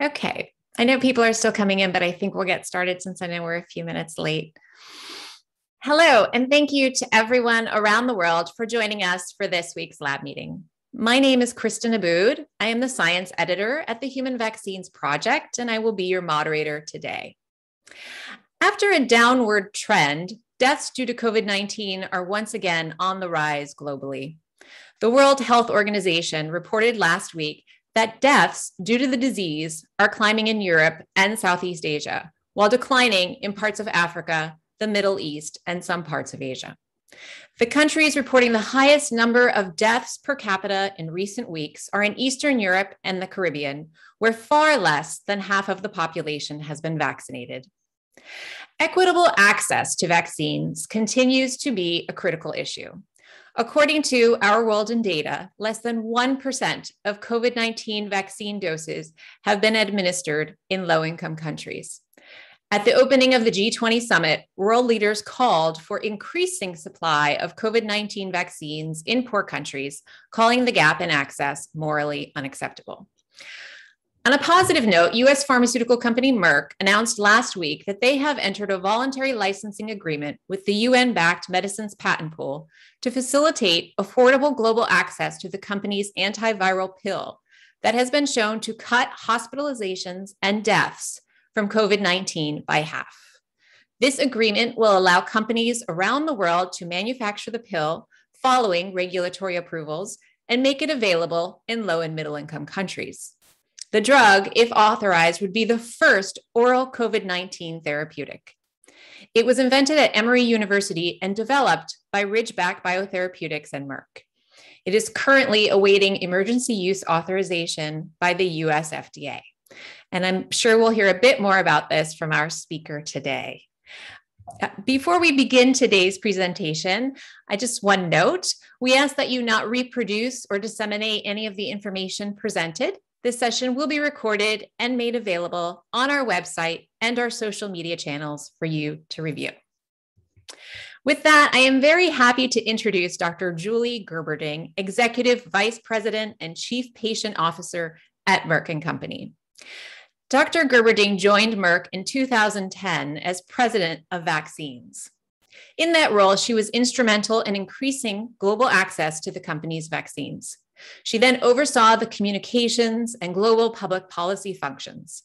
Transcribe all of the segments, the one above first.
Okay. I know people are still coming in, but I think we'll get started since I know we're a few minutes late. Hello, and thank you to everyone around the world for joining us for this week's lab meeting. My name is Kristen Aboud. I am the science editor at the Human Vaccines Project, and I will be your moderator today. After a downward trend, deaths due to COVID 19 are once again on the rise globally. The World Health Organization reported last week that deaths due to the disease are climbing in Europe and Southeast Asia, while declining in parts of Africa, the Middle East, and some parts of Asia. The countries reporting the highest number of deaths per capita in recent weeks are in Eastern Europe and the Caribbean, where far less than half of the population has been vaccinated. Equitable access to vaccines continues to be a critical issue. According to Our World in Data, less than 1% of COVID 19 vaccine doses have been administered in low income countries. At the opening of the G20 summit, world leaders called for increasing supply of COVID 19 vaccines in poor countries, calling the gap in access morally unacceptable. On a positive note, US pharmaceutical company Merck announced last week that they have entered a voluntary licensing agreement with the UN backed Medicines Patent Pool to facilitate affordable global access to the company's antiviral pill that has been shown to cut hospitalizations and deaths from COVID 19 by half. This agreement will allow companies around the world to manufacture the pill following regulatory approvals and make it available in low and middle income countries. The drug, if authorized, would be the first oral COVID 19 therapeutic. It was invented at Emory University and developed by Ridgeback Biotherapeutics and Merck. It is currently awaiting emergency use authorization by the US FDA. And I'm sure we'll hear a bit more about this from our speaker today. Uh, before we begin today's presentation, I just one note. We ask that you not reproduce or disseminate any of the information presented this session will be recorded and made available on our website and our social media channels for you to review. With that, I am very happy to introduce Dr. Julie Gerberding, Executive Vice President and Chief Patient Officer at Merck & Company. Dr. Gerberding joined Merck in 2010 as President of Vaccines. In that role, she was instrumental in increasing global access to the company's vaccines. She then oversaw the communications and global public policy functions.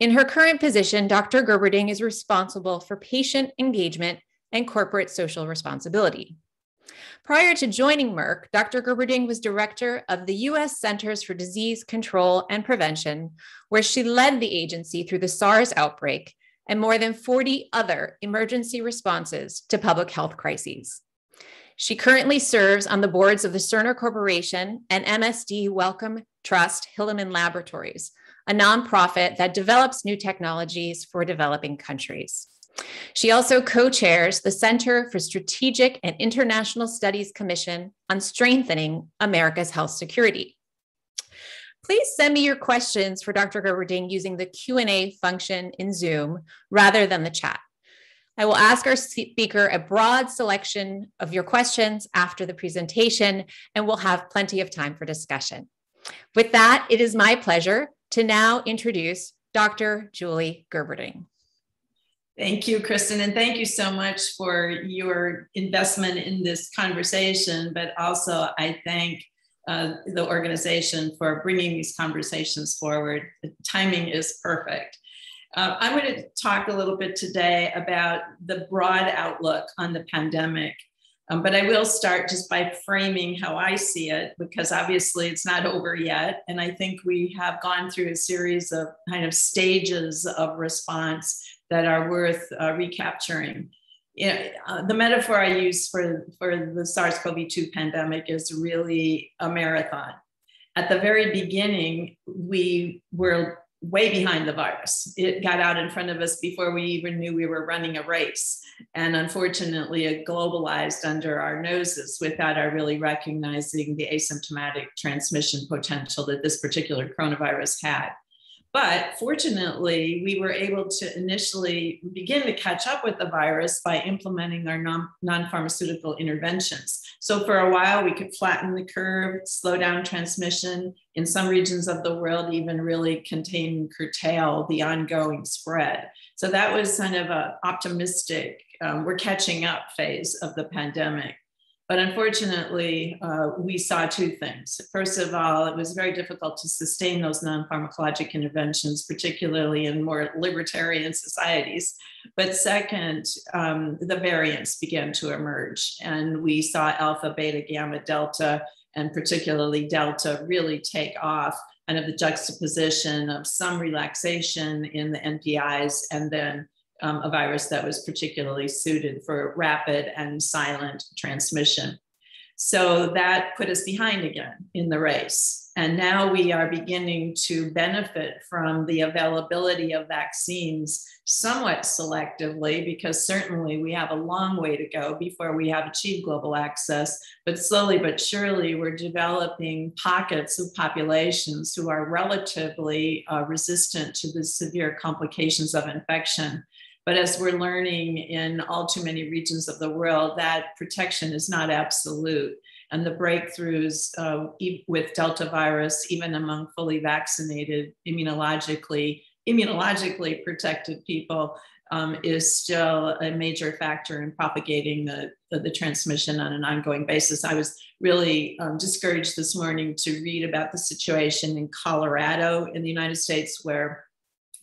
In her current position, Dr. Gerberding is responsible for patient engagement and corporate social responsibility. Prior to joining Merck, Dr. Gerberding was director of the U.S. Centers for Disease Control and Prevention, where she led the agency through the SARS outbreak and more than 40 other emergency responses to public health crises. She currently serves on the boards of the Cerner Corporation and MSD Wellcome Trust Hilleman Laboratories, a nonprofit that develops new technologies for developing countries. She also co chairs the Center for Strategic and International Studies Commission on Strengthening America's Health Security. Please send me your questions for Dr. Gerberding using the Q&A function in Zoom rather than the chat. I will ask our speaker a broad selection of your questions after the presentation, and we'll have plenty of time for discussion. With that, it is my pleasure to now introduce Dr. Julie Gerberding. Thank you, Kristen, and thank you so much for your investment in this conversation. But also, I thank uh, the organization for bringing these conversations forward. The timing is perfect. Uh, I'm going to talk a little bit today about the broad outlook on the pandemic. Um, but I will start just by framing how I see it, because obviously it's not over yet. And I think we have gone through a series of kind of stages of response that are worth uh, recapturing. You know, uh, the metaphor I use for, for the SARS CoV 2 pandemic is really a marathon. At the very beginning, we were way behind the virus. It got out in front of us before we even knew we were running a race. And unfortunately, it globalized under our noses without our really recognizing the asymptomatic transmission potential that this particular coronavirus had. But fortunately, we were able to initially begin to catch up with the virus by implementing our non pharmaceutical interventions. So, for a while, we could flatten the curve, slow down transmission, in some regions of the world, even really contain curtail the ongoing spread. So, that was kind of an optimistic, um, we're catching up phase of the pandemic. But unfortunately, uh, we saw two things. First of all, it was very difficult to sustain those non pharmacologic interventions, particularly in more libertarian societies. But second, um, the variants began to emerge, and we saw alpha, beta, gamma, delta, and particularly delta really take off. And of the juxtaposition of some relaxation in the NPIs and then um, a virus that was particularly suited for rapid and silent transmission. So that put us behind again in the race. And now we are beginning to benefit from the availability of vaccines somewhat selectively, because certainly we have a long way to go before we have achieved global access. But slowly but surely, we're developing pockets of populations who are relatively uh, resistant to the severe complications of infection. But as we're learning in all too many regions of the world, that protection is not absolute. And the breakthroughs uh, with Delta virus, even among fully vaccinated, immunologically, immunologically protected people, um, is still a major factor in propagating the, the, the, transmission on an ongoing basis. I was really um, discouraged this morning to read about the situation in Colorado in the United States, where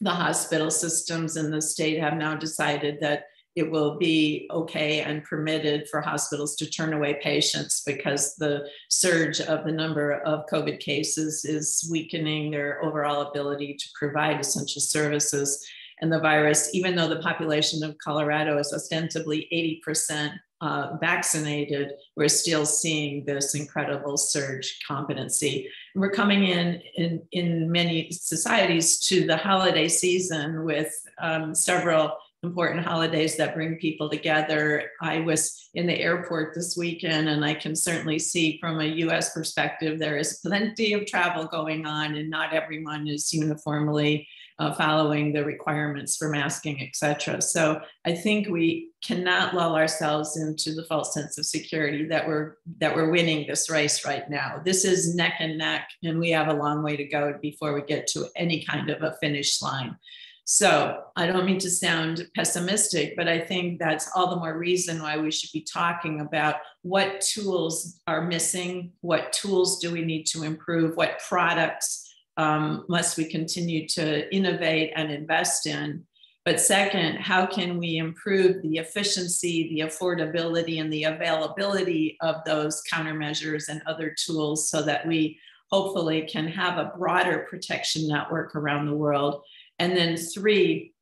the hospital systems in the state have now decided that it will be okay and permitted for hospitals to turn away patients because the surge of the number of COVID cases is weakening their overall ability to provide essential services. And the virus, even though the population of Colorado is ostensibly 80% uh, vaccinated, we're still seeing this incredible surge competency. We're coming in, in in many societies to the holiday season with um, several important holidays that bring people together. I was in the airport this weekend, and I can certainly see from a US perspective, there is plenty of travel going on, and not everyone is uniformly uh, following the requirements for masking, et cetera. So I think we cannot lull ourselves into the false sense of security that we're that we're winning this race right now. This is neck and neck, and we have a long way to go before we get to any kind of a finish line. So I don't mean to sound pessimistic, but I think that's all the more reason why we should be talking about what tools are missing, what tools do we need to improve, what products um, must we continue to innovate and invest in. But second, how can we improve the efficiency, the affordability, and the availability of those countermeasures and other tools so that we hopefully can have a broader protection network around the world? And then three,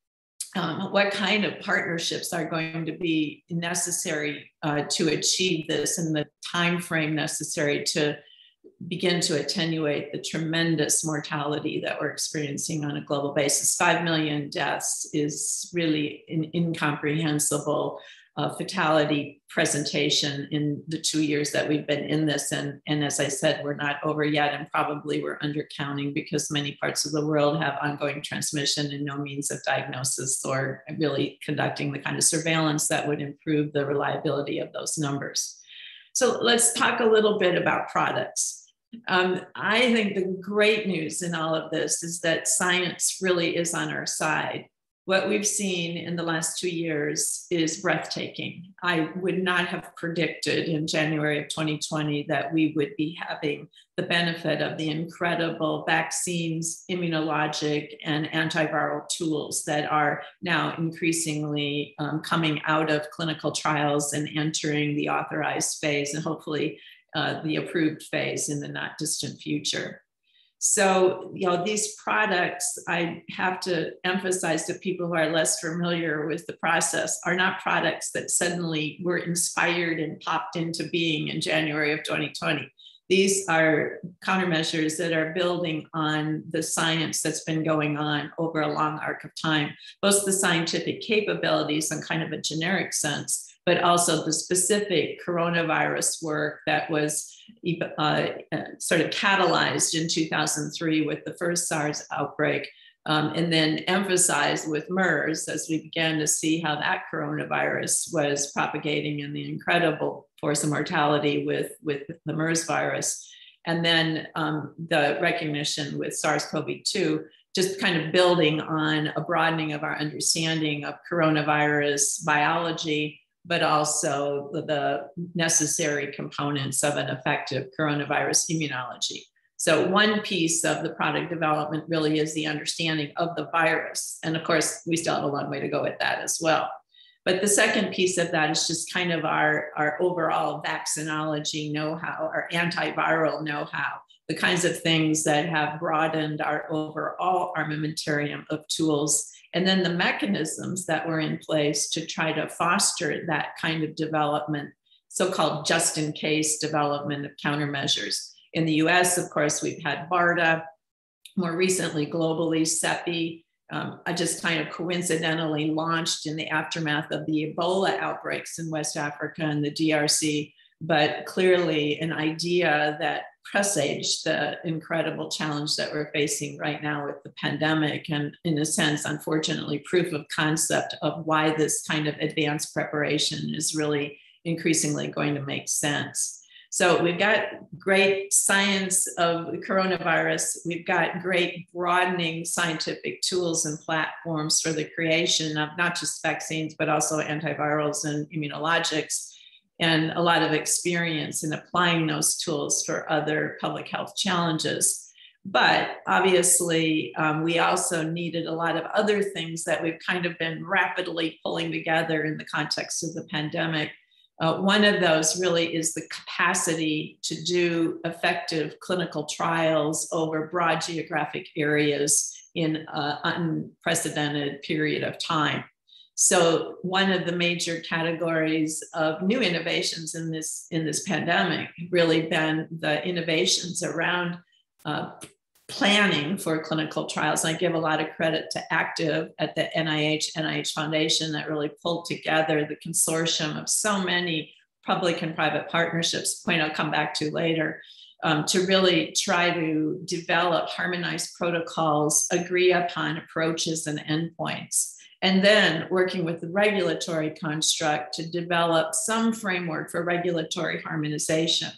um, what kind of partnerships are going to be necessary uh, to achieve this and the time frame necessary to begin to attenuate the tremendous mortality that we're experiencing on a global basis. Five million deaths is really an incomprehensible uh, fatality presentation in the two years that we've been in this. And, and as I said, we're not over yet, and probably we're undercounting because many parts of the world have ongoing transmission and no means of diagnosis or really conducting the kind of surveillance that would improve the reliability of those numbers. So let's talk a little bit about products. Um, I think the great news in all of this is that science really is on our side. What we've seen in the last two years is breathtaking. I would not have predicted in January of 2020 that we would be having the benefit of the incredible vaccines, immunologic, and antiviral tools that are now increasingly um, coming out of clinical trials and entering the authorized phase and hopefully uh, the approved phase in the not distant future. So, you know, these products, I have to emphasize to people who are less familiar with the process, are not products that suddenly were inspired and popped into being in January of 2020. These are countermeasures that are building on the science that's been going on over a long arc of time, both the scientific capabilities in kind of a generic sense, but also the specific coronavirus work that was uh, sort of catalyzed in 2003 with the first SARS outbreak. Um, and then emphasized with MERS as we began to see how that coronavirus was propagating and the incredible force of mortality with, with the MERS virus. And then um, the recognition with SARS CoV 2, just kind of building on a broadening of our understanding of coronavirus biology, but also the, the necessary components of an effective coronavirus immunology. So, one piece of the product development really is the understanding of the virus. And of course, we still have a long way to go with that as well. But the second piece of that is just kind of our, our overall vaccinology know how, our antiviral know how, the kinds of things that have broadened our overall armamentarium of tools. And then the mechanisms that were in place to try to foster that kind of development, so called just in case development of countermeasures. In the US, of course, we've had BARDA, more recently, globally, CEPI. Um, I just kind of coincidentally launched in the aftermath of the Ebola outbreaks in West Africa and the DRC, but clearly an idea that presaged the incredible challenge that we're facing right now with the pandemic. And in a sense, unfortunately, proof of concept of why this kind of advanced preparation is really increasingly going to make sense. So we've got great science of the coronavirus. We've got great broadening scientific tools and platforms for the creation of not just vaccines, but also antivirals and immunologics, and a lot of experience in applying those tools for other public health challenges. But obviously, um, we also needed a lot of other things that we've kind of been rapidly pulling together in the context of the pandemic uh, one of those really is the capacity to do effective clinical trials over broad geographic areas in an unprecedented period of time. So one of the major categories of new innovations in this in this pandemic really been the innovations around uh, planning for clinical trials. And I give a lot of credit to ACTIV at the NIH, NIH Foundation that really pulled together the consortium of so many public and private partnerships, point I'll come back to later, um, to really try to develop harmonized protocols, agree upon approaches and endpoints. And then working with the regulatory construct to develop some framework for regulatory harmonization.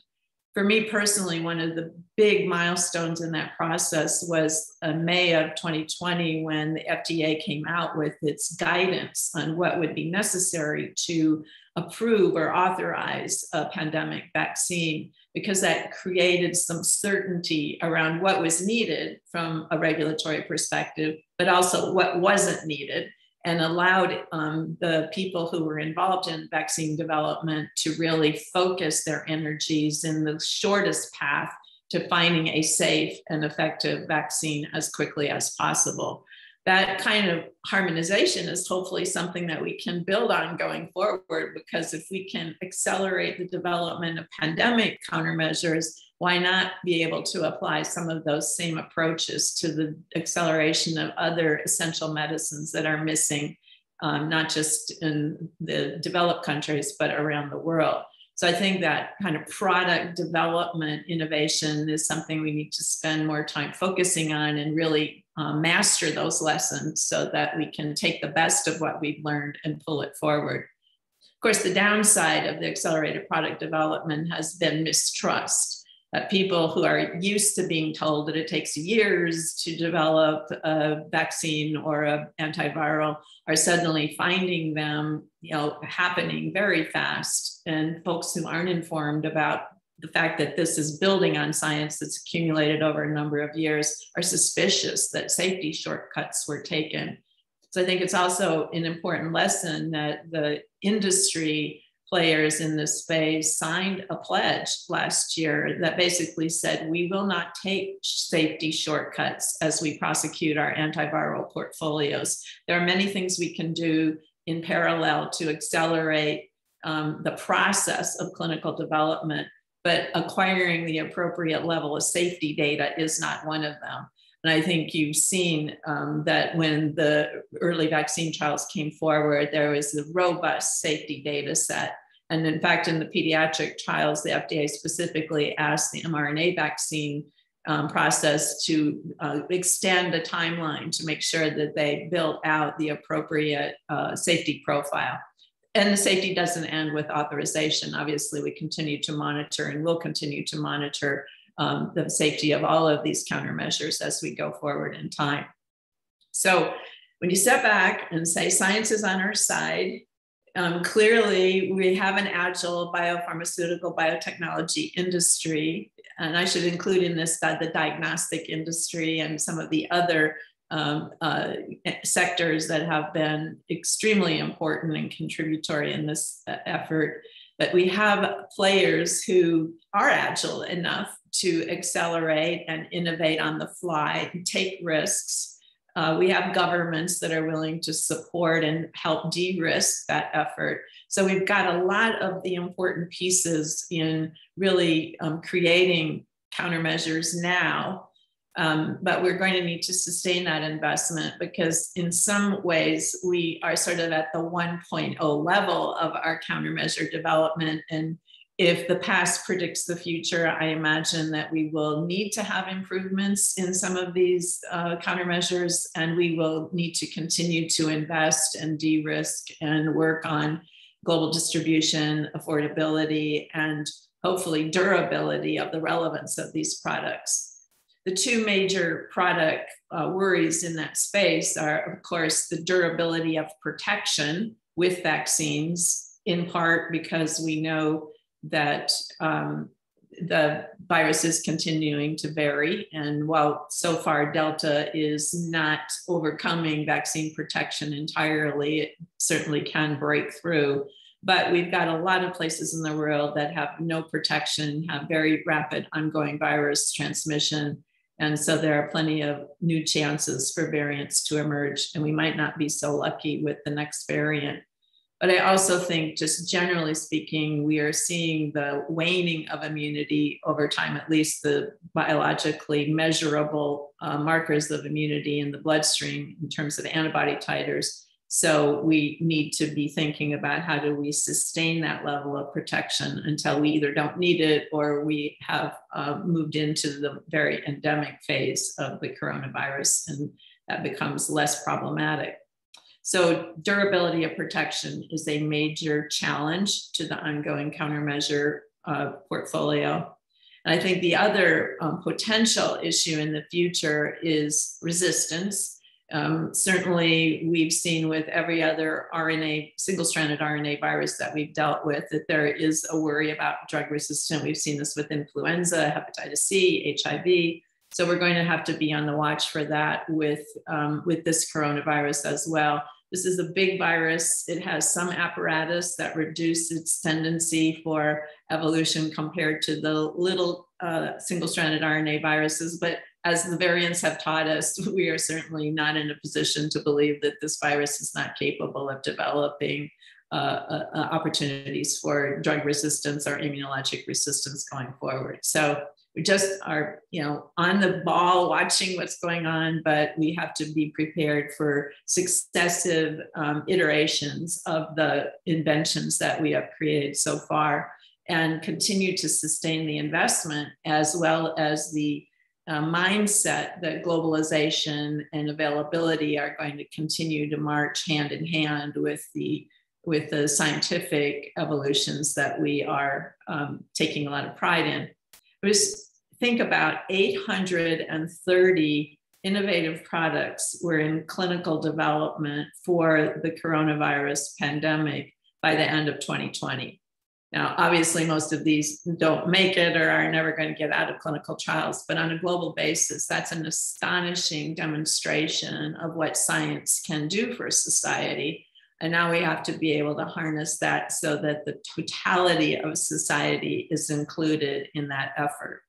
For me personally, one of the big milestones in that process was uh, May of 2020 when the FDA came out with its guidance on what would be necessary to approve or authorize a pandemic vaccine, because that created some certainty around what was needed from a regulatory perspective, but also what wasn't needed and allowed um, the people who were involved in vaccine development to really focus their energies in the shortest path to finding a safe and effective vaccine as quickly as possible. That kind of harmonization is hopefully something that we can build on going forward because if we can accelerate the development of pandemic countermeasures, why not be able to apply some of those same approaches to the acceleration of other essential medicines that are missing, um, not just in the developed countries, but around the world? So I think that kind of product development innovation is something we need to spend more time focusing on and really um, master those lessons so that we can take the best of what we've learned and pull it forward. Of course, the downside of the accelerated product development has been mistrust uh, people who are used to being told that it takes years to develop a vaccine or an antiviral are suddenly finding them you know happening very fast. And folks who aren't informed about the fact that this is building on science that's accumulated over a number of years are suspicious that safety shortcuts were taken. So i think it's also an important lesson that the industry players in this space signed a pledge last year that basically said we will not take safety shortcuts as we prosecute our antiviral portfolios. There are many things we can do in parallel to accelerate um, the process of clinical development, but acquiring the appropriate level of safety data is not one of them. And I think you've seen um, that when the early vaccine trials came forward, there was a robust safety data set and in fact, in the pediatric trials, the FDA specifically asked the mRNA vaccine um, process to uh, extend the timeline to make sure that they built out the appropriate uh, safety profile. And the safety doesn't end with authorization. Obviously, we continue to monitor and will continue to monitor um, the safety of all of these countermeasures as we go forward in time. So, when you step back and say science is on our side, um, clearly we have an agile biopharmaceutical biotechnology industry and I should include in this that the diagnostic industry and some of the other um, uh, sectors that have been extremely important and contributory in this uh, effort. But we have players who are agile enough to accelerate and innovate on the fly and take risks. Uh, we have governments that are willing to support and help de risk that effort. So we've got a lot of the important pieces in really um, creating countermeasures now. Um, but we're going to need to sustain that investment because, in some ways, we are sort of at the 1.0 level of our countermeasure development. And if the past predicts the future, I imagine that we will need to have improvements in some of these uh, countermeasures, and we will need to continue to invest and de risk and work on global distribution, affordability, and hopefully durability of the relevance of these products. The two major product uh, worries in that space are, of course, the durability of protection with vaccines, in part because we know that um, the virus is continuing to vary. And while so far Delta is not overcoming vaccine protection entirely, it certainly can break through. But we've got a lot of places in the world that have no protection, have very rapid ongoing virus transmission. And so there are plenty of new chances for variants to emerge. And we might not be so lucky with the next variant. But I also think, just generally speaking, we are seeing the waning of immunity over time, at least the biologically measurable uh, markers of immunity in the bloodstream in terms of antibody titers. So we need to be thinking about how do we sustain that level of protection until we either don't need it or we have uh, moved into the very endemic phase of the coronavirus and that becomes less problematic. So durability of protection is a major challenge to the ongoing countermeasure uh, portfolio. And I think the other um, potential issue in the future is resistance. Um, certainly, we've seen with every other RNA, single stranded RNA virus that we've dealt with, that there is a worry about drug resistance. We've seen this with influenza, hepatitis C, HIV. So we're going to have to be on the watch for that with, um, with this coronavirus as well. This is a big virus. It has some apparatus that reduce its tendency for evolution compared to the little uh, single-stranded RNA viruses. But as the variants have taught us, we are certainly not in a position to believe that this virus is not capable of developing uh, uh, uh opportunities for drug resistance or immunologic resistance going forward. So we just are you know on the ball watching what's going on but we have to be prepared for successive um, iterations of the inventions that we have created so far and continue to sustain the investment as well as the uh, mindset that globalization and availability are going to continue to march hand in hand with the with the scientific evolutions that we are um, taking a lot of pride in was think about 830 innovative products were in clinical development for the coronavirus pandemic by the end of 2020. Now, obviously, most of these don't make it or are never going to get out of clinical trials, but on a global basis, that's an astonishing demonstration of what science can do for society and now we have to be able to harness that so that the totality of society is included in that effort.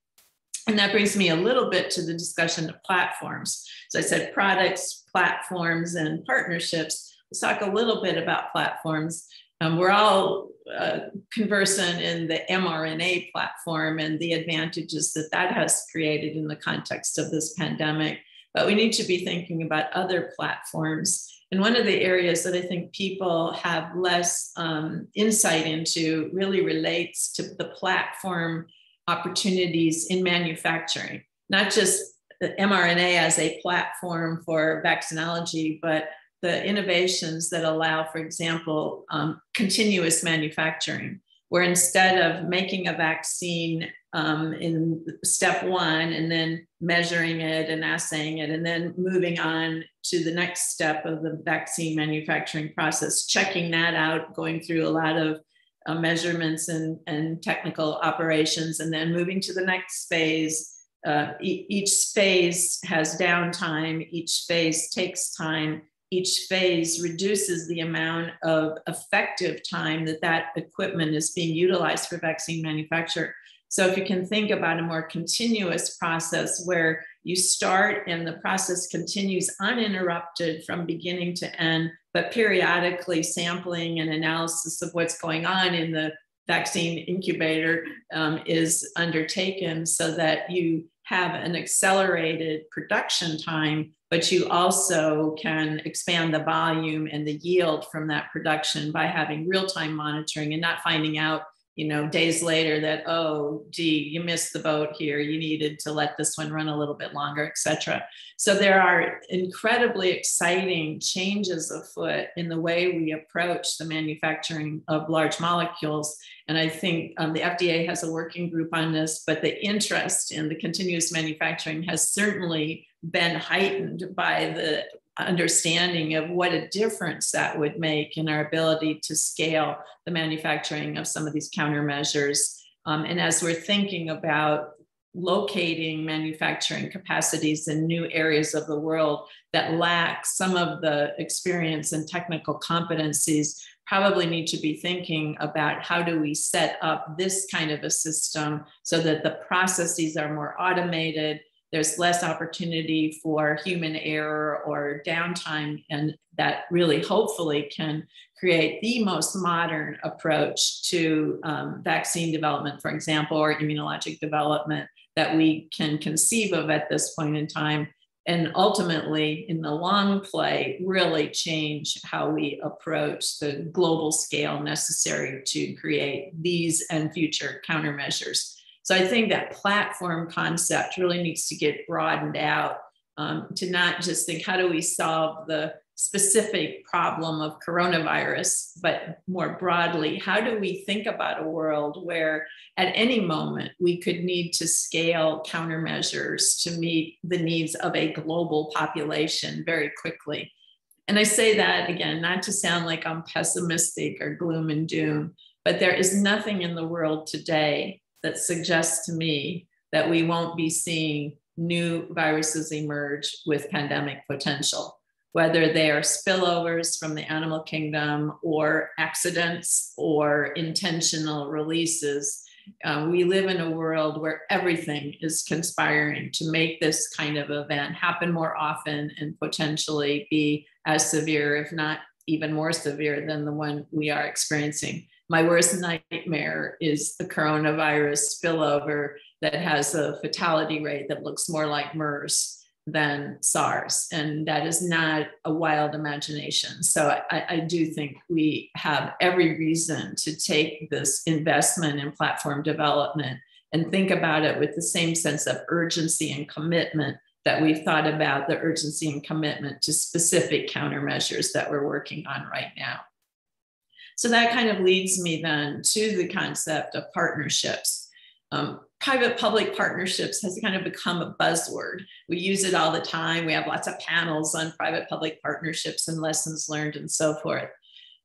And that brings me a little bit to the discussion of platforms. So I said products, platforms, and partnerships. Let's talk a little bit about platforms. Um, we're all uh, conversant in the mRNA platform and the advantages that that has created in the context of this pandemic. But we need to be thinking about other platforms and one of the areas that I think people have less um, insight into really relates to the platform opportunities in manufacturing. not just the mRNA as a platform for vaccinology, but the innovations that allow, for example, um, continuous manufacturing, where instead of making a vaccine um, in step one and then measuring it and assaying it, and then moving on to the next step of the vaccine manufacturing process, checking that out, going through a lot of uh, measurements and, and technical operations, and then moving to the next phase. Uh, e- each phase has downtime, each phase takes time, each phase reduces the amount of effective time that that equipment is being utilized for vaccine manufacture. So if you can think about a more continuous process where you start and the process continues uninterrupted from beginning to end, but periodically sampling and analysis of what's going on in the vaccine incubator um, is undertaken so that you have an accelerated production time, but you also can expand the volume and the yield from that production by having real time monitoring and not finding out you know, days later that, oh, gee, you missed the boat here. You needed to let this one run a little bit longer, etc. So there are incredibly exciting changes afoot in the way we approach the manufacturing of large molecules. And I think um, the FDA has a working group on this, but the interest in the continuous manufacturing has certainly been heightened by the understanding of what a difference that would make in our ability to scale the manufacturing of some of these countermeasures. Um, and as we're thinking about locating manufacturing capacities in new areas of the world that lack some of the experience and technical competencies, probably need to be thinking about how do we set up this kind of a system so that the processes are more automated there's less opportunity for human error or downtime, and that really hopefully can create the most modern approach to um, vaccine development, for example, or immunologic development that we can conceive of at this point in time. And ultimately, in the long play, really change how we approach the global scale necessary to create these and future countermeasures. So I think that platform concept really needs to get broadened out um, to not just think how do we solve the specific problem of coronavirus, but more broadly, how do we think about a world where at any moment we could need to scale countermeasures to meet the needs of a global population very quickly? And I say that again, not to sound like I'm pessimistic or gloom and doom, but there is nothing in the world today that suggests to me that we won't be seeing new viruses emerge with pandemic potential, whether they are spillovers from the animal kingdom or accidents or intentional releases. Uh, we live in a world where everything is conspiring to make this kind of event happen more often and potentially be as severe, if not even more severe, than the one we are experiencing my worst nightmare is the coronavirus spillover that has a fatality rate that looks more like MERS than SARS. And that is not a wild imagination. So I, I, do think we have every reason to take this investment in platform development and think about it with the same sense of urgency and commitment that we've thought about the urgency and commitment to specific countermeasures that we're working on right now. So that kind of leads me then to the concept of partnerships. Um, private public partnerships has kind of become a buzzword. We use it all the time. We have lots of panels on private public partnerships and lessons learned and so forth.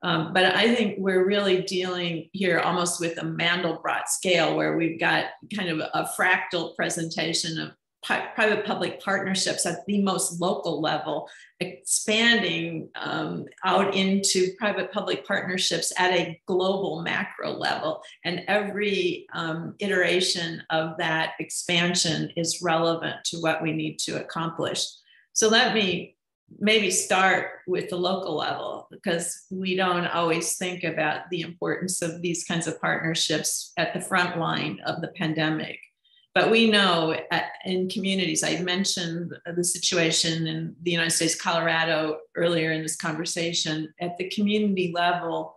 Um, but I think we're really dealing here almost with a Mandelbrot scale where we've got kind of a fractal presentation of private public partnerships at the most local level, expanding um, out into private public partnerships at a global macro level. And every um, iteration of that expansion is relevant to what we need to accomplish. So let me maybe start with the local level because we don't always think about the importance of these kinds of partnerships at the front line of the pandemic. But we know at, in communities, I mentioned the situation in the United States, Colorado, earlier in this conversation. At the community level,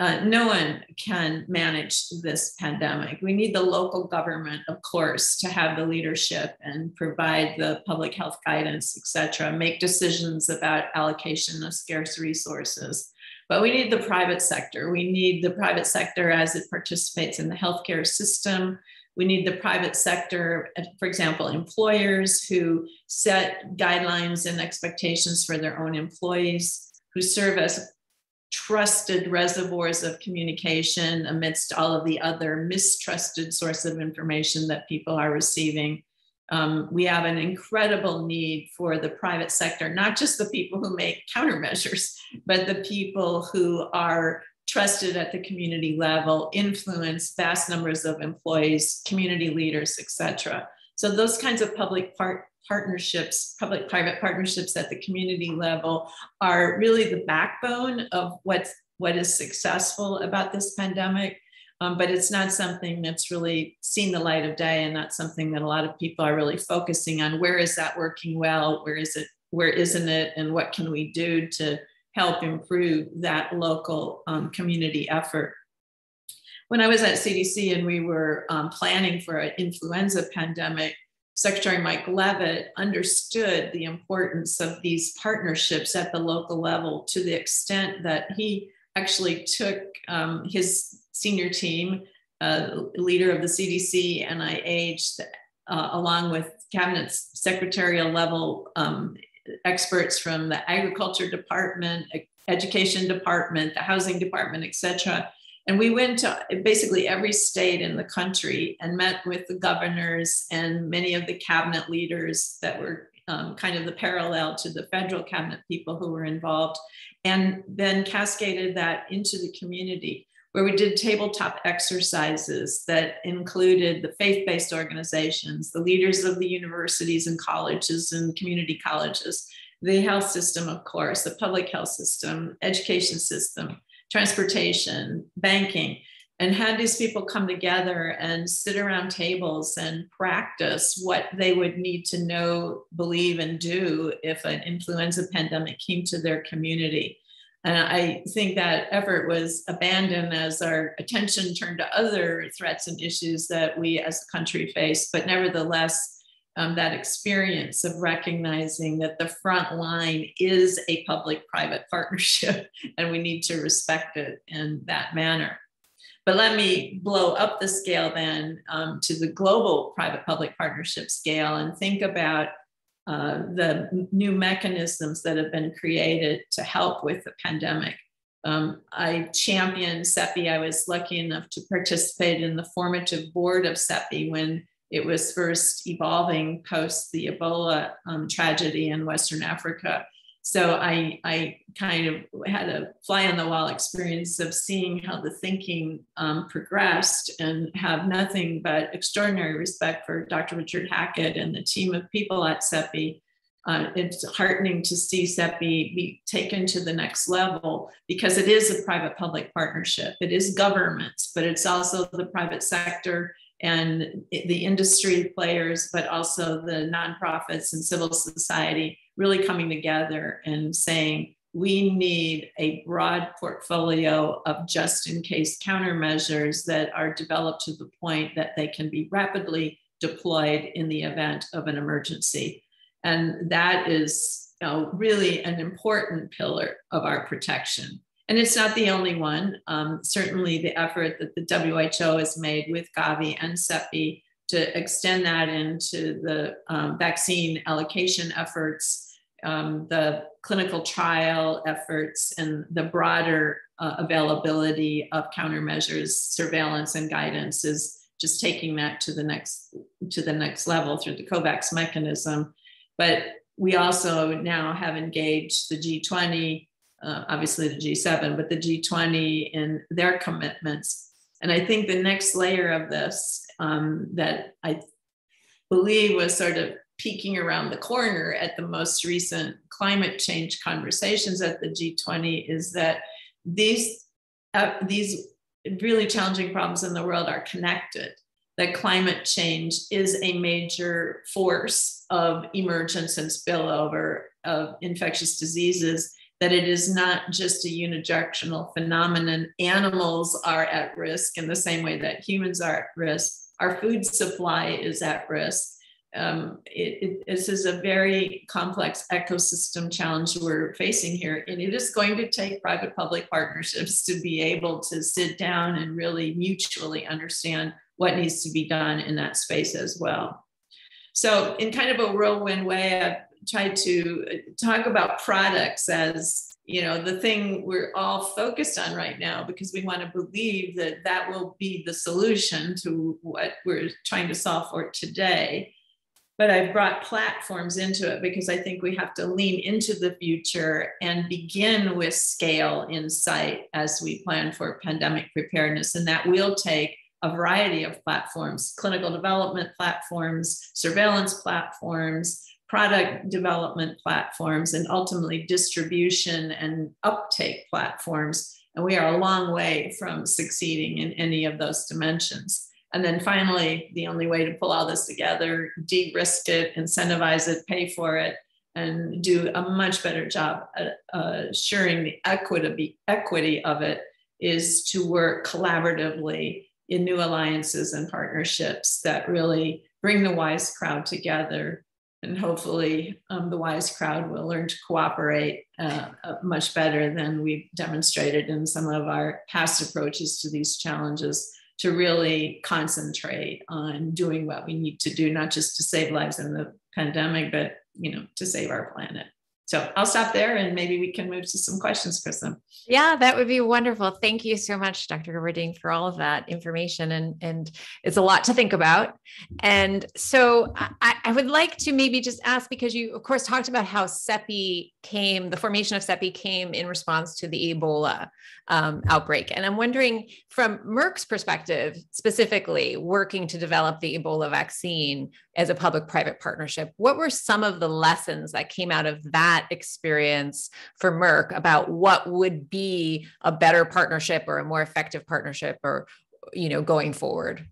uh, no one can manage this pandemic. We need the local government, of course, to have the leadership and provide the public health guidance, et cetera, make decisions about allocation of scarce resources. But we need the private sector. We need the private sector as it participates in the healthcare system. We need the private sector, for example, employers who set guidelines and expectations for their own employees, who serve as trusted reservoirs of communication amidst all of the other mistrusted source of information that people are receiving. Um, we have an incredible need for the private sector, not just the people who make countermeasures, but the people who are trusted at the community level, influence vast numbers of employees, community leaders, et cetera. So those kinds of public part partnerships, public private partnerships at the community level are really the backbone of what's, what is successful about this pandemic. Um, but it's not something that's really seen the light of day and not something that a lot of people are really focusing on. Where is that working well? Where is it? Where isn't it? And what can we do to help improve that local um, community effort? When I was at CDC and we were um, planning for an influenza pandemic, Secretary Mike Leavitt understood the importance of these partnerships at the local level to the extent that he actually took um, his senior team, uh, leader of the CDC, NIH, uh, along with cabinet secretarial level um, experts from the agriculture department, education department, the housing department, et cetera, and we went to basically every state in the country and met with the governors and many of the cabinet leaders that were um, kind of the parallel to the federal cabinet people who were involved, and then cascaded that into the community where we did tabletop exercises that included the faith based organizations, the leaders of the universities and colleges and community colleges, the health system, of course, the public health system, education system, transportation, banking, and had these people come together and sit around tables and practice what they would need to know, believe, and do if an influenza pandemic came to their community. And I think that effort was abandoned as our attention turned to other threats and issues that we as a country face. But nevertheless, um, that experience of recognizing that the front line is a public private partnership and we need to respect it in that manner. But let me blow up the scale then um, to the global private public partnership scale and think about uh, the new mechanisms that have been created to help with the pandemic. Um, I championed CEPI. I was lucky enough to participate in the formative board of CEPI when it was first evolving post the Ebola um, tragedy in Western Africa. So I, I kind of had a fly on the wall experience of seeing how the thinking um, progressed and have nothing but extraordinary respect for Dr. Richard Hatchett and the team of people at CEPI. Uh, it's heartening to see CEPI be taken to the next level because it is a private public partnership. It is governments, but it's also the private sector and the industry players, but also the nonprofits and civil society really coming together and saying, we need a broad portfolio of just in case countermeasures that are developed to the point that they can be rapidly deployed in the event of an emergency. And that is you know, really an important pillar of our protection. And it's not the only one. Um, certainly, the effort that the WHO has made with Gavi and CEPI to extend that into the um, vaccine allocation efforts, um, the clinical trial efforts, and the broader uh, availability of countermeasures, surveillance, and guidance is just taking that to the next to the next level through the COVAX mechanism. But we also now have engaged the G20 uh, obviously the G7, but the G20 in their commitments. And I think the next layer of this um, that I believe was sort of peeking around the corner at the most recent climate change conversations at the G20 is that these uh, these really challenging problems in the world are connected. That climate change is a major force of emergence and spillover of infectious diseases that it is not just a unidirectional phenomenon. Animals are at risk in the same way that humans are at risk. Our food supply is at risk. Um, it, it, this is a very complex ecosystem challenge we're facing here, and it is going to take private public partnerships to be able to sit down and really mutually understand what needs to be done in that space as well. So, in kind of a whirlwind way, I've tried to uh, talk about products as you know the thing we're all focused on right now because we want to believe that that will be the solution to what we're trying to solve for today but I've brought platforms into it because I think we have to lean into the future and begin with scale in sight as we plan for pandemic preparedness. And that will take a variety of platforms clinical development platforms, surveillance platforms, product development platforms, and ultimately distribution and uptake platforms. And we are a long way from succeeding in any of those dimensions. And then finally, the only way to pull all this together, de risk it, incentivize it, pay for it, and do a much better job at uh, assuring the equity, of it is to work collaboratively in new alliances and partnerships that really bring the wise crowd together. And hopefully, um, the wise crowd will learn to cooperate uh, uh, much better than we've demonstrated in some of our past approaches to these challenges to really concentrate on doing what we need to do, not just to save lives in the pandemic, but you know, to save our planet. So I'll stop there and maybe we can move to some questions, Kristen. Yeah, that would be wonderful. Thank you so much, Dr. Gerberding, for all of that information. And, and it's a lot to think about. And so I, I would like to maybe just ask because you, of course, talked about how CEPI came, the formation of CEPI came in response to the Ebola um, outbreak. And I'm wondering from Merck's perspective, specifically working to develop the Ebola vaccine as a public private partnership, what were some of the lessons that came out of that experience for Merck about what would be a better partnership or a more effective partnership or, you know, going forward?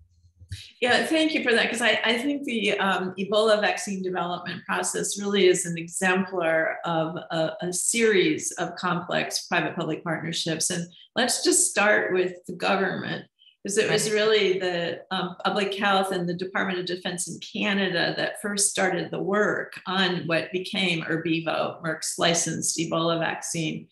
Yeah, thank you for that. Because I, I think the um, Ebola vaccine development process really is an exemplar of a, a series of complex private public partnerships. And let's just start with the government, because it was really the um, public health and the Department of Defense in Canada that first started the work on what became Ervebo, Merck's licensed Ebola vaccine.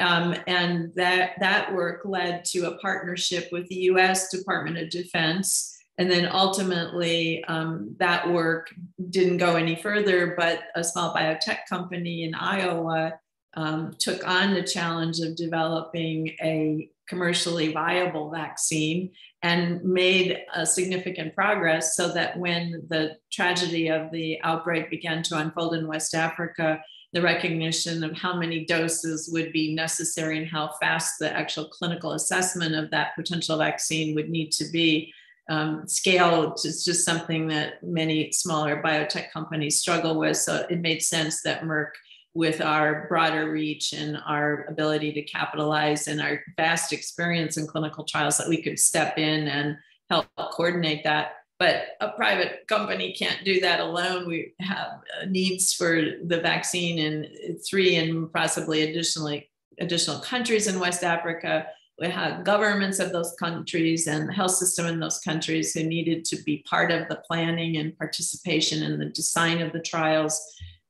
Um, and that, that work led to a partnership with the US Department of Defense and then ultimately, um, that work didn't go any further, but a small biotech company in Iowa um, took on the challenge of developing a commercially viable vaccine and made a significant progress so that when the tragedy of the outbreak began to unfold in West Africa, the recognition of how many doses would be necessary and how fast the actual clinical assessment of that potential vaccine would need to be um, scale is just something that many smaller biotech companies struggle with. So it made sense that Merck, with our broader reach and our ability to capitalize and our vast experience in clinical trials, that we could step in and help coordinate that. But a private company can't do that alone. We have uh, needs for the vaccine in three and possibly additionally additional countries in West Africa we had governments of those countries and the health system in those countries who needed to be part of the planning and participation in the design of the trials.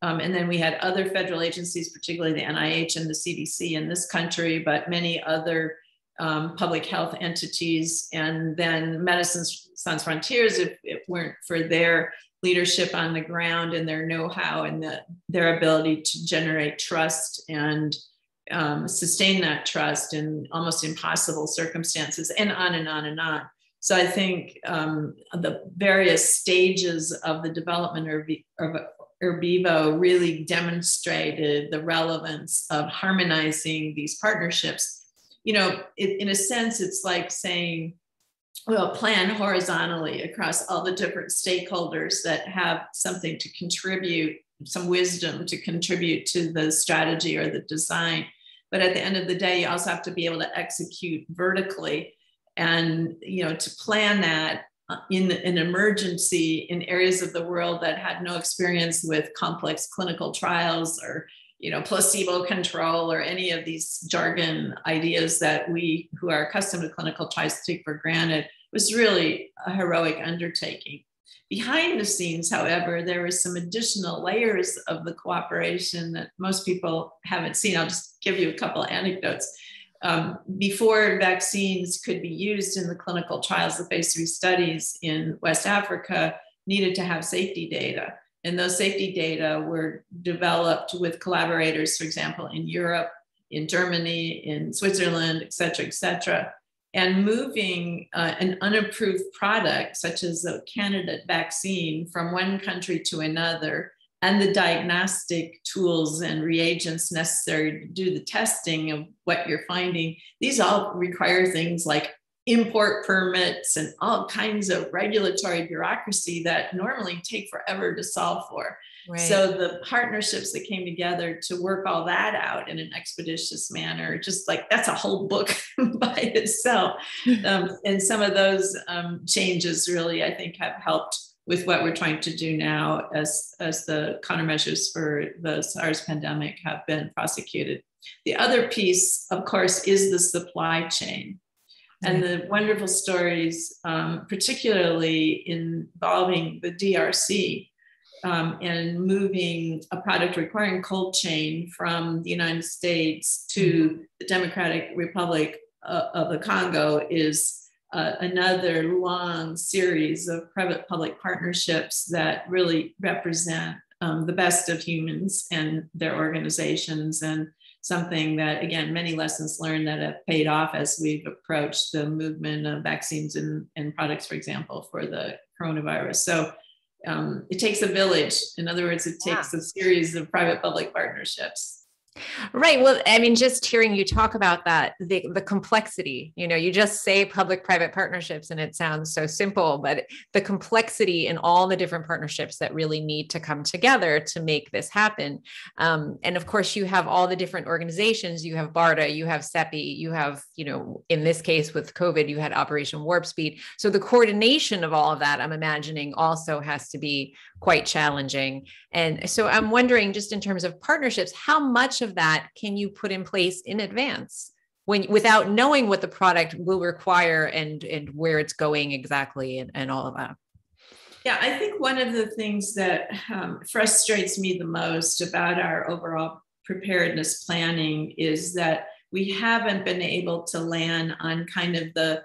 Um, and then we had other federal agencies, particularly the NIH and the CDC in this country, but many other um, public health entities. And then Médecins Sans Frontières, if it weren't for their leadership on the ground and their know-how and the, their ability to generate trust and um, sustain that trust in almost impossible circumstances, and on and on and on. So I think um, the various stages of the development of Ervebo really demonstrated the relevance of harmonizing these partnerships. You know, it, in a sense, it's like saying, well, plan horizontally across all the different stakeholders that have something to contribute some wisdom to contribute to the strategy or the design. But at the end of the day, you also have to be able to execute vertically and you know to plan that Uh, in an emergency in areas of the world that had no experience with complex clinical trials or you know, placebo control or any of these jargon ideas that we who are accustomed to clinical trials take for granted was really a heroic undertaking. Behind the scenes, however, there was some additional layers of the cooperation that most people haven't seen. I'll just give you a couple anecdotes. Um, before vaccines could be used in the clinical trials, the phase three studies in West Africa needed to have safety data. And those safety data were developed with collaborators, for example, in Europe, in Germany, in Switzerland, et cetera, et cetera. And moving uh, an unapproved product, such as a candidate vaccine, from one country to another, and the diagnostic tools and reagents necessary to do the testing of what you're finding, these all require things like import permits and all kinds of regulatory bureaucracy that normally take forever to solve for. Right. So the partnerships that came together to work all that out in an expeditious manner, just like that's a whole book by itself. Um, and some of those um, changes really, I think, have helped with what we're trying to do now as, as the countermeasures for the SARS pandemic have been prosecuted. The other piece, of course, is the supply chain and the wonderful stories, um, particularly involving the DRC um, and moving a product requiring cold chain from the United States to mm-hmm. the Democratic Republic uh, of the Congo is uh, another long series of private public partnerships that really represent um, the best of humans and their organizations and something that, again, many lessons learned that have paid off as we've approached the movement of vaccines and, and products, for example, for the coronavirus. So um, it takes a village. In other words, it takes yeah. a series of private public partnerships. Right. Well, I mean, just hearing you talk about that, the, the complexity, you know, you just say public private partnerships and it sounds so simple, but the complexity in all the different partnerships that really need to come together to make this happen. Um, and of course, you have all the different organizations. You have BARDA, you have CEPI, you have, you know, in this case with COVID, you had Operation Warp Speed. So the coordination of all of that, I'm imagining, also has to be quite challenging. And so I'm wondering, just in terms of partnerships, how much of that can you put in place in advance when without knowing what the product will require and and where it's going exactly and, and all of that? Yeah, I think one of the things that um, frustrates me the most about our overall preparedness planning is that we haven't been able to land on kind of the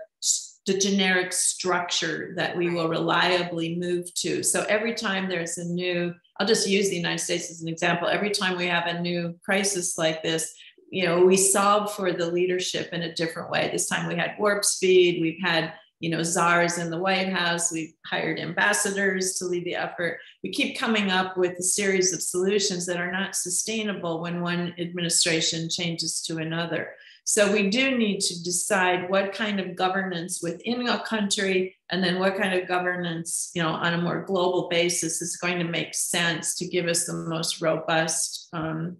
the generic structure that we will reliably move to. So every time there's a new, I'll just use the United States as an example. Every time we have a new crisis like this, you know, we solve for the leadership in a different way. This time we had warp speed, we've had, you know, czars in the White House, we've hired ambassadors to lead the effort. We keep coming up with a series of solutions that are not sustainable when one administration changes to another. So we do need to decide what kind of governance within a country and then what kind of governance, you know, on a more global basis is going to make sense to give us the most robust, um,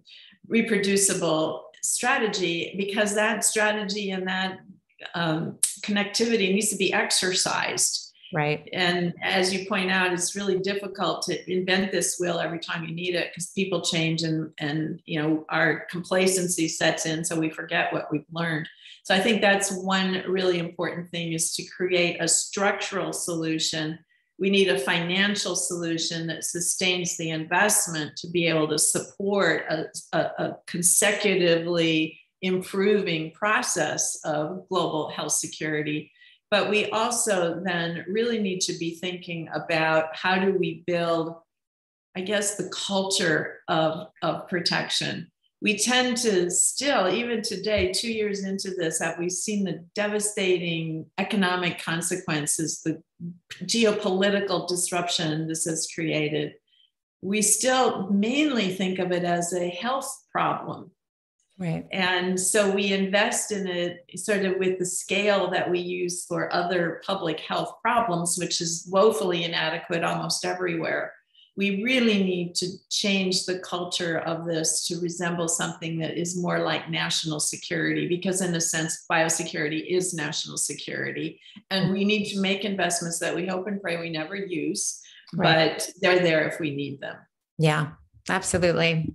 reproducible strategy because that strategy and that um, connectivity needs to be exercised Right. And as you point out, it's really difficult to invent this wheel every time you need it because people change and and you know our complacency sets in, so we forget what we've learned. So I think that's one really important thing is to create a structural solution. We need a financial solution that sustains the investment to be able to support a, a, a consecutively improving process of global health security but we also then really need to be thinking about how do we build, I guess, the culture of, of protection. We tend to still, even today, two years into this, that we've seen the devastating economic consequences, the geopolitical disruption this has created. We still mainly think of it as a health problem Right. And so we invest in it sort of with the scale that we use for other public health problems, which is woefully inadequate almost everywhere. We really need to change the culture of this to resemble something that is more like national security, because in a sense, biosecurity is national security. And we need to make investments that we hope and pray we never use, right. but they're there if we need them. Yeah, Absolutely.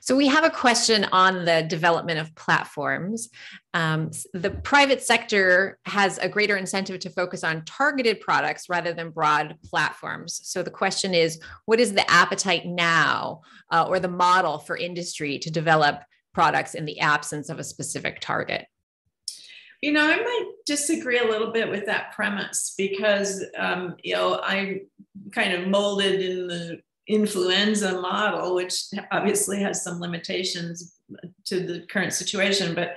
So, we have a question on the development of platforms. Um, the private sector has a greater incentive to focus on targeted products rather than broad platforms. So, the question is what is the appetite now uh, or the model for industry to develop products in the absence of a specific target? You know, I might disagree a little bit with that premise because, um, you know, I kind of molded in the influenza model, which obviously has some limitations to the current situation. But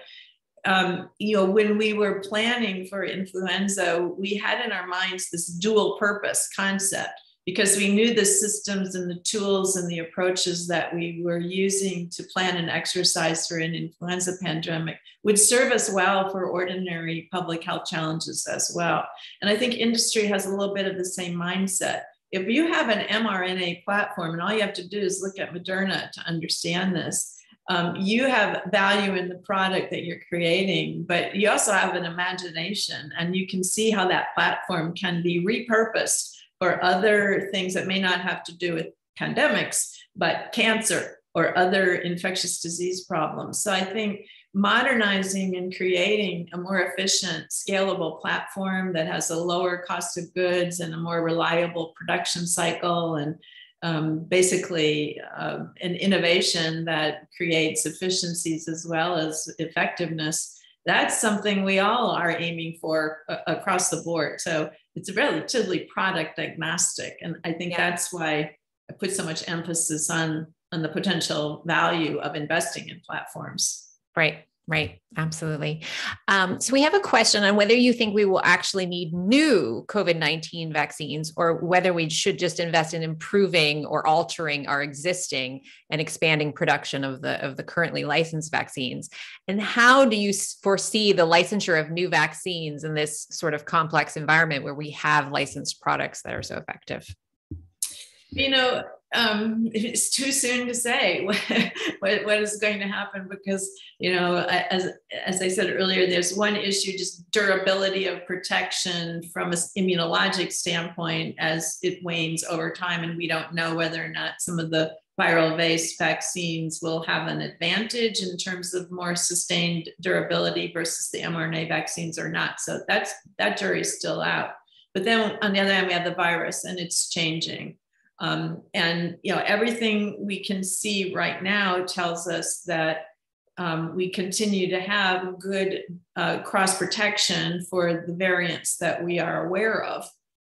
um, you know, when we were planning for influenza, we had in our minds this dual purpose concept because we knew the systems and the tools and the approaches that we were using to plan an exercise for an influenza pandemic would serve us well for ordinary public health challenges as well. And I think industry has a little bit of the same mindset if you have an mRNA platform, and all you have to do is look at Moderna to understand this, um, you have value in the product that you're creating, but you also have an imagination, and you can see how that platform can be repurposed for other things that may not have to do with pandemics, but cancer or other infectious disease problems. So I think modernizing and creating a more efficient, scalable platform that has a lower cost of goods and a more reliable production cycle and um, basically uh, an innovation that creates efficiencies as well as effectiveness. That's something we all are aiming for uh, across the board. So it's relatively product agnostic. And I think yeah. that's why I put so much emphasis on, on the potential value of investing in platforms. Right. Right. Absolutely. Um, so we have a question on whether you think we will actually need new COVID 19 vaccines or whether we should just invest in improving or altering our existing and expanding production of the, of the currently licensed vaccines. And how do you foresee the licensure of new vaccines in this sort of complex environment where we have licensed products that are so effective? You know, um, it's too soon to say what, what, what is going to happen because you know as as I said earlier, there's one issue just durability of protection from an immunologic standpoint as it wanes over time, and we don't know whether or not some of the viral based vaccines will have an advantage in terms of more sustained durability versus the mRNA vaccines or not. So that's that jury's still out. But then on the other hand, we have the virus and it's changing. Um, and you know everything we can see right now tells us that um, we continue to have good uh, cross protection for the variants that we are aware of,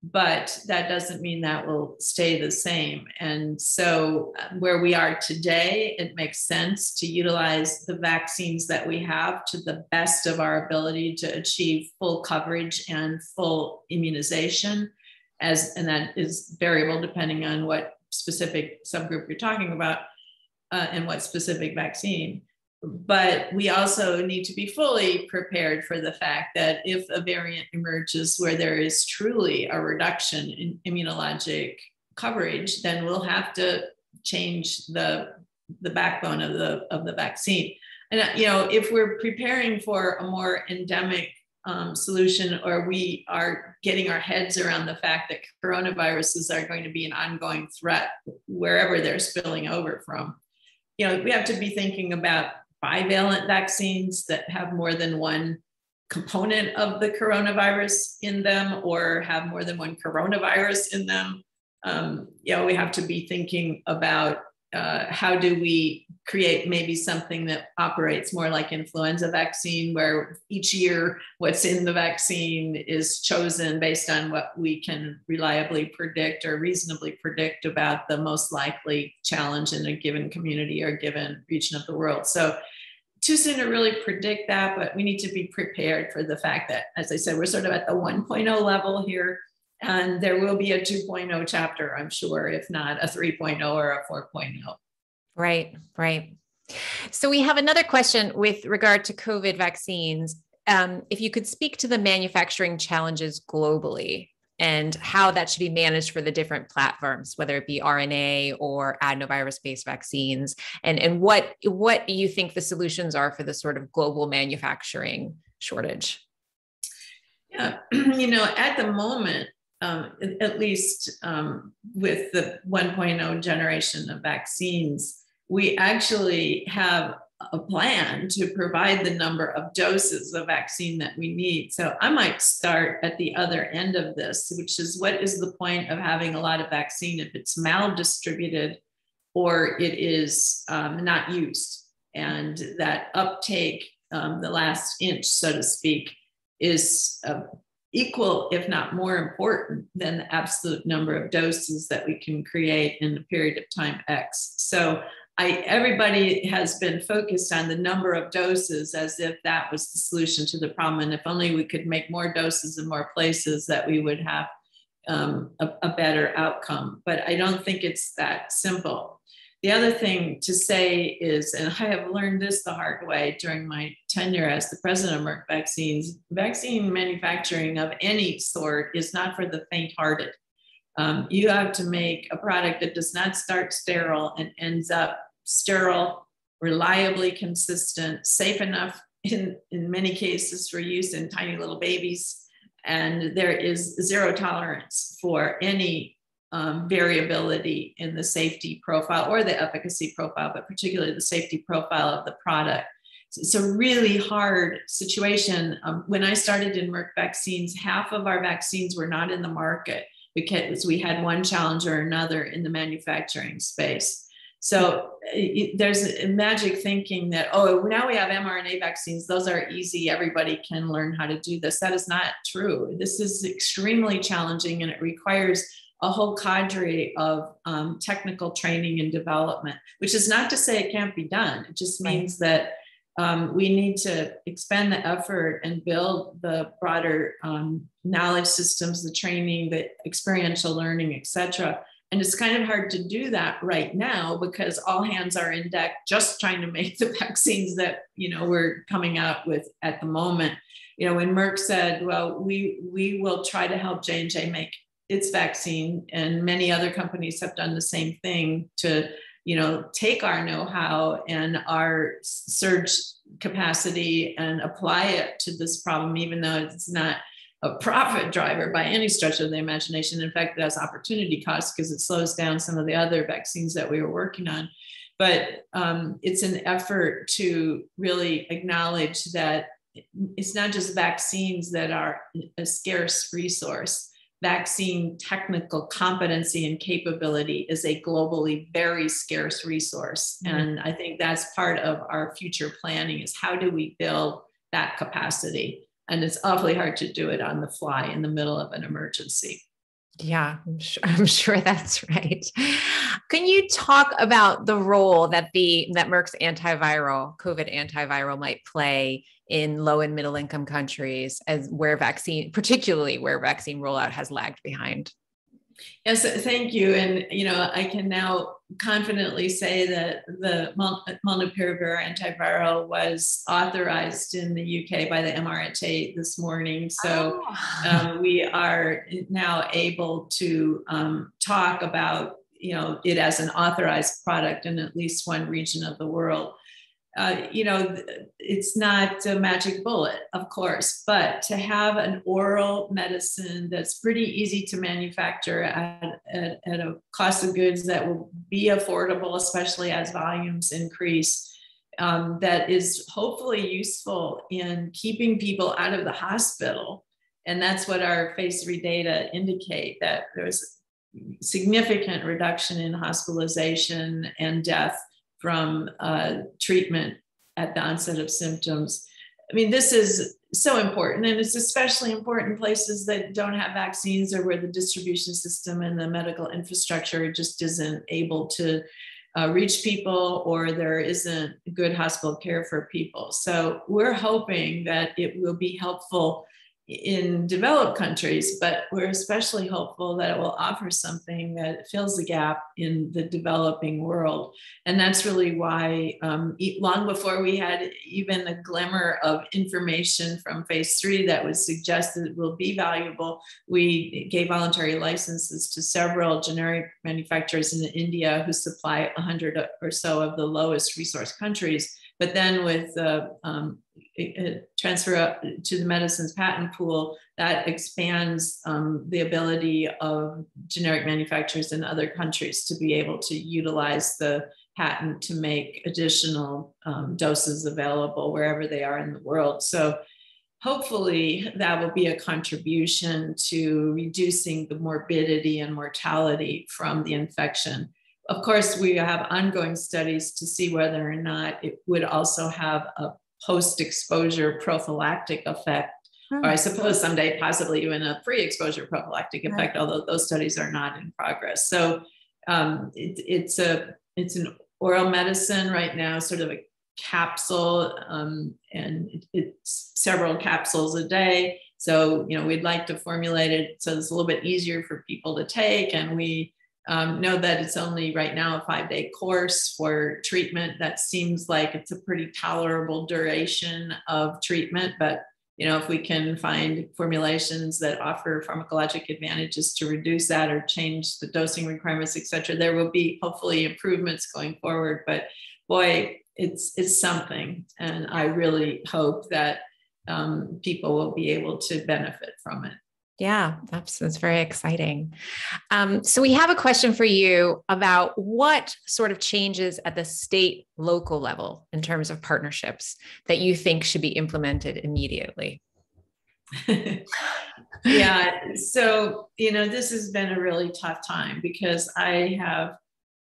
but that doesn't mean that will stay the same. And so, uh, where we are today, it makes sense to utilize the vaccines that we have to the best of our ability to achieve full coverage and full immunization as and that is variable depending on what specific subgroup you're talking about uh, and what specific vaccine. But we also need to be fully prepared for the fact that if a variant emerges where there is truly a reduction in immunologic coverage, then we'll have to change the the backbone of the of the vaccine. And you know, if we're preparing for a more endemic um, solution or we are getting our heads around the fact that coronaviruses are going to be an ongoing threat wherever they're spilling over from. You know, we have to be thinking about bivalent vaccines that have more than one component of the coronavirus in them or have more than one coronavirus in them. Um, you know, we have to be thinking about uh, how do we create maybe something that operates more like influenza vaccine where each year what's in the vaccine is chosen based on what we can reliably predict or reasonably predict about the most likely challenge in a given community or given region of the world. So too soon to really predict that but we need to be prepared for the fact that as i said we're sort of at the 1.0 level here and there will be a 2.0 chapter, I'm sure, if not a 3.0 or a 4.0. Right, right. So we have another question with regard to COVID vaccines. Um, if you could speak to the manufacturing challenges globally and how that should be managed for the different platforms, whether it be RNA or adenovirus-based vaccines, and, and what what you think the solutions are for the sort of global manufacturing shortage. Yeah, you know, at the moment, um, at least um, with the 1.0 generation of vaccines, we actually have a plan to provide the number of doses of vaccine that we need. So I might start at the other end of this, which is what is the point of having a lot of vaccine if it's maldistributed or it is um, not used? And that uptake, um, the last inch, so to speak, is uh, equal, if not more important, than the absolute number of doses that we can create in a period of time X. So I, everybody has been focused on the number of doses as if that was the solution to the problem. And if only we could make more doses in more places, that we would have um, a, a better outcome. But I don't think it's that simple. The other thing to say is, and I have learned this the hard way during my tenure as the president of Merck Vaccines, vaccine manufacturing of any sort is not for the faint hearted. Um, you have to make a product that does not start sterile and ends up sterile, reliably consistent, safe enough in, in many cases for use in tiny little babies. And there is zero tolerance for any um, variability in the safety profile or the efficacy profile, but particularly the safety profile of the product. It's a really hard situation. Um, when I started in Merck vaccines, half of our vaccines were not in the market because we had one challenge or another in the manufacturing space. So there's a magic thinking that, oh, now we have mRNA vaccines, those are easy, everybody can learn how to do this. That is not true. This is extremely challenging and it requires a whole cadre of um, technical training and development, which is not to say it can't be done. It just means right. that um, we need to expend the effort and build the broader um, knowledge systems, the training, the experiential learning, et cetera, and it's kind of hard to do that right now because all hands are in deck just trying to make the vaccines that you know we're coming out with at the moment. You know, when Merck said, "Well, we we will try to help J and J make its vaccine," and many other companies have done the same thing to you know take our know-how and our surge capacity and apply it to this problem, even though it's not a profit driver by any stretch of the imagination. In fact, that's opportunity cost because it slows down some of the other vaccines that we were working on. But um, it's an effort to really acknowledge that it's not just vaccines that are a scarce resource. Vaccine technical competency and capability is a globally very scarce resource. Mm-hmm. And I think that's part of our future planning is how do we build that capacity? and it's awfully hard to do it on the fly in the middle of an emergency. Yeah, I'm sure, I'm sure that's right. Can you talk about the role that the that Merck's antiviral COVID antiviral might play in low and middle income countries as where vaccine, particularly where vaccine rollout has lagged behind? Yes, thank you. And you know, I can now confidently say that the molnupiravir antiviral was authorized in the UK by the MHRA this morning. So oh. um, we are now able to um, talk about you know it as an authorized product in at least one region of the world. Uh, you know, it's not a magic bullet, of course, but to have an oral medicine that's pretty easy to manufacture at, at, at, a cost of goods that will be affordable, especially as volumes increase, um, that is hopefully useful in keeping people out of the hospital. And that's what our phase three data indicate that there's significant reduction in hospitalization and death from uh, treatment at the onset of symptoms. I mean, this is so important, and it's especially important in places that don't have vaccines or where the distribution system and the medical infrastructure just isn't able to uh, reach people or there isn't good hospital care for people. So, we're hoping that it will be helpful in developed countries, but we're especially hopeful that it will offer something that fills the gap in the developing world. And that's really why, um, long before we had even a glimmer of information from phase three that would suggest that it will be valuable, we gave voluntary licenses to several generic manufacturers in India who supply 100 or so of the lowest resource countries But then with the um, transfer to the medicines patent pool, that expands um, the ability of generic manufacturers in other countries to be able to utilize the patent to make additional um, doses available wherever they are in the world. So hopefully that will be a contribution to reducing the morbidity and mortality from the infection. Of course, we have ongoing studies to see whether or not it would also have a post exposure prophylactic effect, or I hmm. suppose someday possibly even a pre exposure prophylactic effect, right. although those studies are not in progress. So um, it, it's a it's an oral medicine right now, sort of a capsule um, and it, it's several capsules a day. So, you know, we'd like to formulate it so it's a little bit easier for people to take. And we um, know that it's only right now a five day course for treatment. That seems like it's a pretty tolerable duration of treatment. But, you know, if we can find formulations that offer pharmacologic advantages to reduce that or change the dosing requirements, et cetera, there will be hopefully improvements going forward. But boy, it's it's something, and I really hope that um, people will be able to benefit from it. Yeah, that's that's very exciting. Um, so we have a question for you about what sort of changes at the state local level in terms of partnerships that you think should be implemented immediately. yeah, so you know this has been a really tough time because I have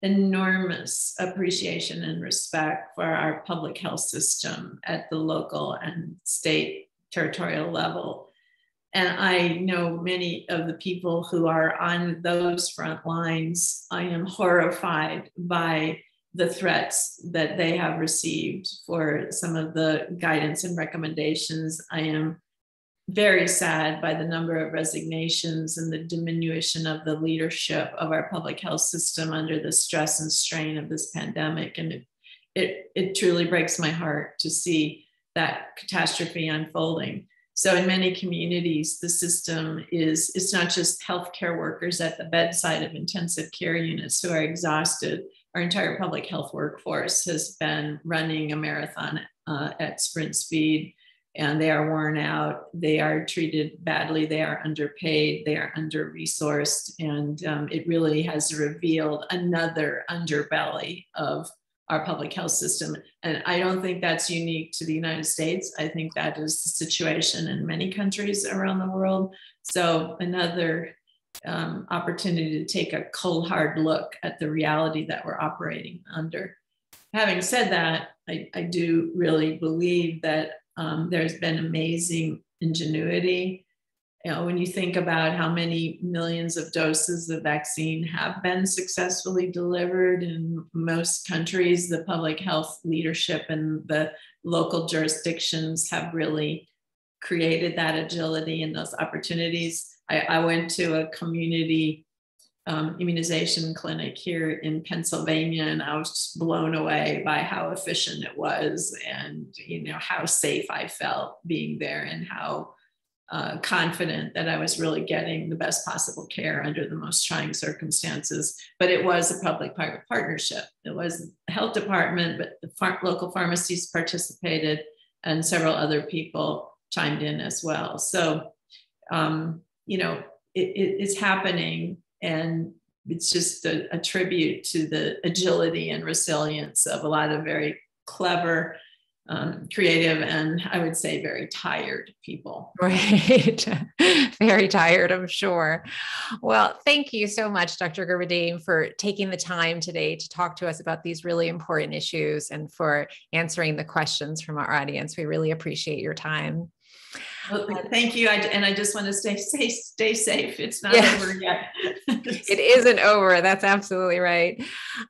enormous appreciation and respect for our public health system at the local and state territorial level. And I know many of the people who are on those front lines. I am horrified by the threats that they have received for some of the guidance and recommendations. I am very sad by the number of resignations and the diminution of the leadership of our public health system under the stress and strain of this pandemic. And it, it, it truly breaks my heart to see that catastrophe unfolding. So in many communities, the system is, it's not just healthcare workers at the bedside of intensive care units who are exhausted. Our entire public health workforce has been running a marathon uh, at sprint speed and they are worn out. They are treated badly. They are underpaid. They are under resourced. And um, it really has revealed another underbelly of our public health system. And I don't think that's unique to the United States. I think that is the situation in many countries around the world. So, another um, opportunity to take a cold, hard look at the reality that we're operating under. Having said that, I, I do really believe that um, there's been amazing ingenuity. You know, when you think about how many millions of doses of vaccine have been successfully delivered in most countries, the public health leadership and the local jurisdictions have really created that agility and those opportunities. I, I went to a community um, immunization clinic here in Pennsylvania, and I was blown away by how efficient it was, and you know how safe I felt being there, and how uh, confident that I was really getting the best possible care under the most trying circumstances. But it was a public-private partnership. It was the health department, but the local pharmacies participated, and several other people chimed in as well. So, um, you know, it, it, it's happening and it's just a, a, tribute to the agility and resilience of a lot of very clever um, creative and i would say very tired people right very tired i'm sure well thank you so much dr gerberding for taking the time today to talk to us about these really important issues and for answering the questions from our audience we really appreciate your time well, thank you. I, and I just want to say, stay stay safe. It's not yeah. over yet. it isn't over. That's absolutely right.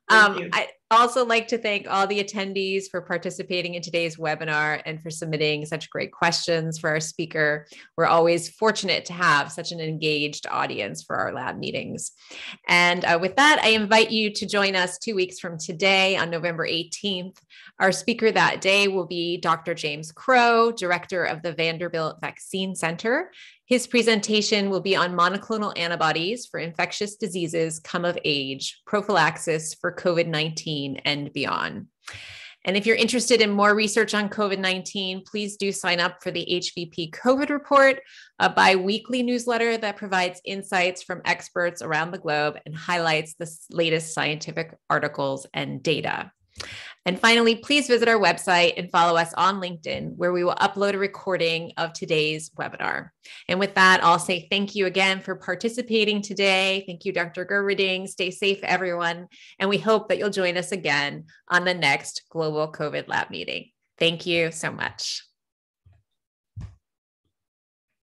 Um, I also like to thank all the attendees for participating in today's webinar and for submitting such great questions for our speaker. We're always fortunate to have such an engaged audience for our lab meetings. And uh, with that, I invite you to join us two weeks from today on November 18th our speaker that day will be Dr. James Crowe, director of the Vanderbilt Vaccine Center. His presentation will be on monoclonal antibodies for infectious diseases come of age, prophylaxis for COVID 19 and beyond. And if you're interested in more research on COVID 19, please do sign up for the HVP COVID Report, a bi weekly newsletter that provides insights from experts around the globe and highlights the latest scientific articles and data. And finally, please visit our website and follow us on LinkedIn, where we will upload a recording of today's webinar. And with that, I'll say thank you again for participating today. Thank you, Dr. Gerberding. Stay safe, everyone. And we hope that you'll join us again on the next Global COVID Lab meeting. Thank you so much.